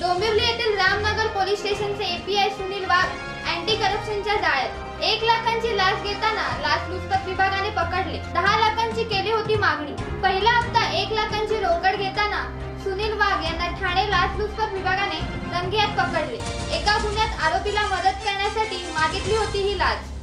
डोंबिवली येथील रामनगर पोलीस स्टेशनचे API Sunil Wagh anti करप्शनच्या जाळ्यात. एक लाखांची लाच घेताना लाचलुचपत विभागाने पकडले. दहा लाखांची केली होती मागणी. पहिला हप्ता एक लाखांची रोकड घेताना सुनील वाघ यांना ठाणे लाचलुचपत विभागाने रंगेहात पकडले. एका गुन्ह्यात आरोपीला मदत करण्यासाठी मागितली होती ही लाच.